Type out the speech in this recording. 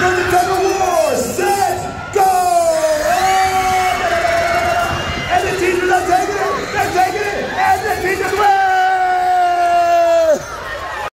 for the Tug of War,